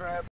crab.